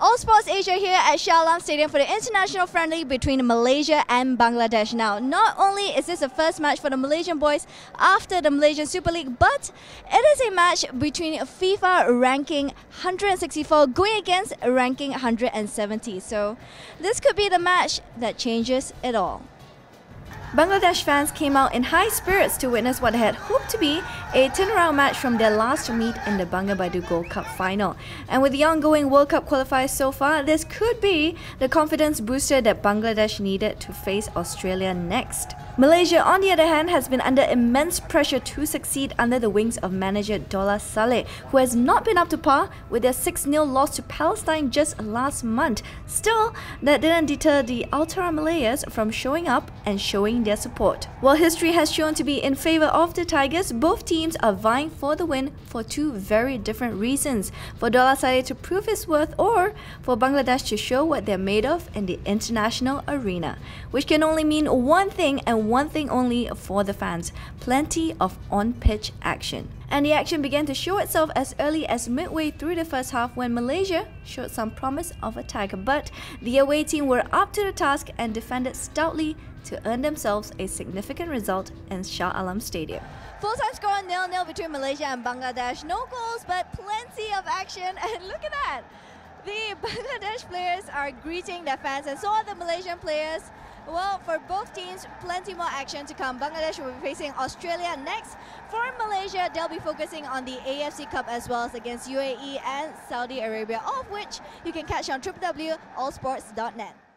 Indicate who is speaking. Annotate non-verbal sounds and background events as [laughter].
Speaker 1: All Sportz Asia here at Shah Alam Stadium for the international friendly between Malaysia and Bangladesh. Now, not only is this the first match for the Malaysian boys after the Malaysian Super League, but it is a match between FIFA ranking 164 going against ranking 170. So, this could be the match that changes it all. Bangladesh fans came out in high spirits to witness what had hoped to be a turnaround match from their last meet in the Bangga Gold Cup final. And with the ongoing World Cup qualifiers so far, this could be the confidence booster that Bangladesh needed to face Australia next. Malaysia, on the other hand, has been under immense pressure to succeed under the wings of manager Dollah Saleh, who has not been up to par with their 6 0 loss to Palestine just last month. Still, that didn't deter the Ultras Malaya from showing up and showing their support. While history has shown to be in favour of the Tigers, both teams are vying for the win for two very different reasons for Dollah Saleh to prove his worth or for Bangladesh to show what they're made of in the international arena, which can only mean one thing and one thing only for the fans plenty of on pitch action. And the action began to show itself as early as midway through the first half when Malaysia showed some promise of attack. But the away team were up to the task and defended stoutly to earn themselves a significant result in Shah Alam Stadium. Full-time score nil-nil between Malaysia and Bangladesh. No goals, but plenty of action. [laughs] And look at that! The [laughs] Bangladesh players are greeting their fans, and so are the Malaysian players. Well, for both teams, plenty more action to come. Bangladesh will be facing Australia next. For Malaysia, they'll be focusing on the AFC Cup as well as against UAE and Saudi Arabia, all of which you can catch on www.allsports.net.